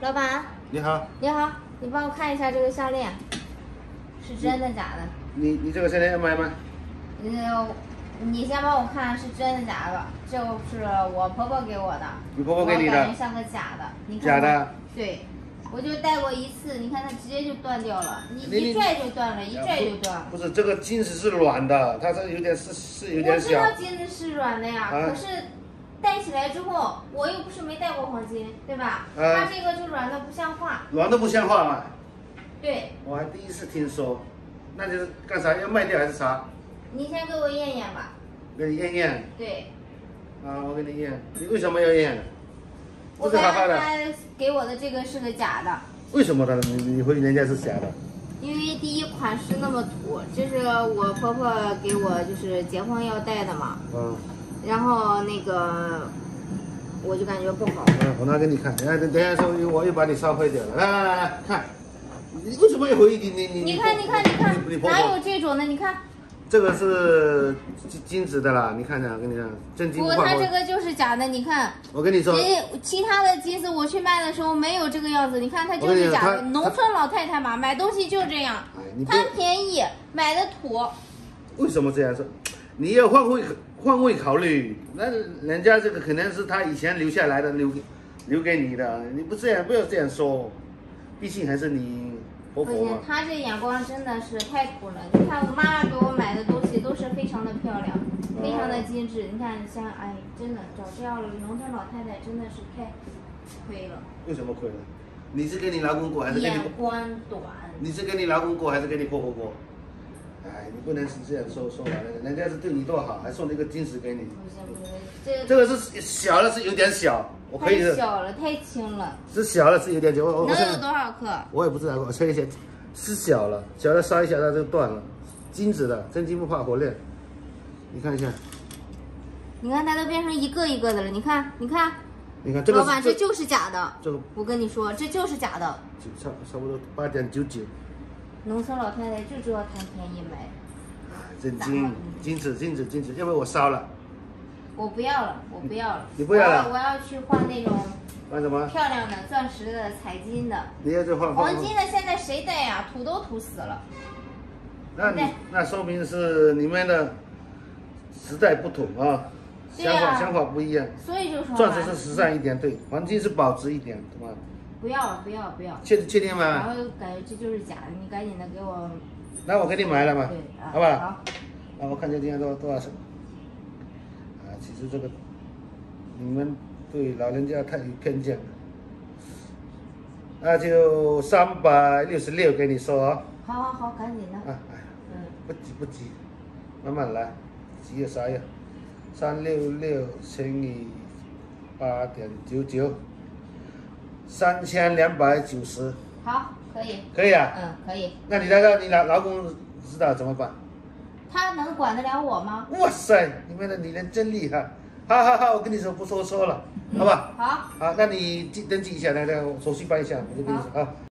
老板，你好，你好，你帮我看一下这个项链，是真的假的？你你这个项链要买吗？呃，你先帮我看是真的假的，这个是我婆婆给我的，你婆婆给你的我感觉像个假的，你看假的？对，我就戴过一次，你看它直接就断掉了，你一拽就断了，一拽就断了。不是，这个金子是软的，它这有点是是有我点小知道。金子是软的呀，啊可是戴起来之后，我又不是没戴过黄金，对吧？啊它这个就软的不像话。软的不像话嘛，对，我还第一次听说，那就是干啥要卖掉还是啥？你先给我验验吧。给你验验对，啊，我给你验，你为什么要验？我感觉他给我的这个是个假的，为什么他你你会人家是假的？因为第一款式那么土，这是我婆婆给我就是结婚要戴的嘛，嗯然后那个我就感觉不好。嗯，我拿给你看，等下等等下说我又把你烧坏掉了，来来来来看，你为什么要回你你你你看，你看，你看你你，婆哪有这种的？你看，这个是金金子的啦，你看看，我跟你讲，真金不，不换货。它这个就是假的。你看，我跟你说，其其他的金子我去卖的时候没有这个样子，你看它就是假的。农村老太太嘛，买东西就这样贪便宜，买的土。为什么这样说？你要换位换位考虑，那人家这个可能是他以前留下来的，留给留给你的，你不这样不要这样说，毕竟还是你婆不行婆嘛，。他这眼光真的是太苦了。你看我妈妈给我买的东西都是非常的漂亮，非常的精致。你看像哎，真的找这样的农村老太太真的是太亏了，为什么亏了？你是跟你老公过还是跟你眼光短。你是跟你老公过还是跟你婆婆过？哎，你不能是这样说说完了，人家是对你多好，还送了一个金石给你。不是不是，这这个是小的，是有点小，我可以太小了，太轻了，是小的，是有点小。我我能有多少克？我也不知道，我测一下，是小了，小了烧一下它就断了，金子的，真金不怕火炼。你看一下，你看它都变成一个一个的了，你看，你看，你看这个老板这就是假的，这个我跟你说，这就是假的。就差差不多八点九九，农村老太太就知道贪便宜买，真金金子金子金子，要不我烧了，我不要了，我不要了，你不要了我要去换那种换什么？漂亮的钻石的、彩金的，你要再换换黄金的现在谁戴呀？土都土死了。那你那说明是你们的时代不同啊，想法想法不一样。所以就说钻石是时尚一点，对，黄金是保值一点，对吧？不要了，不要不要。确确定吗然吗？后感觉这就是假的，你赶紧的给我。那我给你买了嘛好不好？好，啊，我看见今天多多少钱？啊，其实这个你们对老人家太有偏见了。那就三百六十六给你收啊！好好好，赶紧的。啊，哎，嗯，不急不急，慢慢来，急有啥用？三六六乘以八点九九，三千两百九十，好，可以。可以啊？嗯，可以。那你那个你老老公知道怎么办？他能管得了我吗？哇塞，你们的女人真厉害！好好好，我跟你说不说说了，好吧？好。好，那你记登记一下，来来手续办一下，我就跟你说啊。